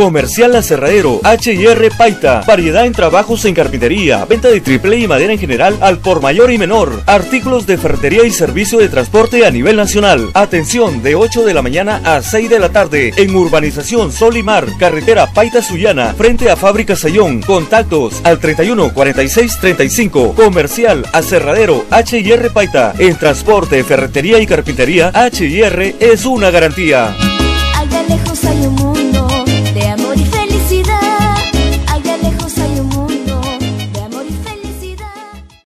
Comercial Aserradero, H&R Paita. Variedad en trabajos en carpintería, venta de triple y madera en general al por mayor y menor. Artículos de ferretería y servicio de transporte a nivel nacional. Atención de 8 de la mañana a 6 de la tarde en Urbanización Sol y Mar, carretera Paita Suyana, frente a Fábrica Sayón. Contactos al 31 46 35. Comercial Aserradero, H&R Paita. En transporte, ferretería y carpintería, H&R es una garantía.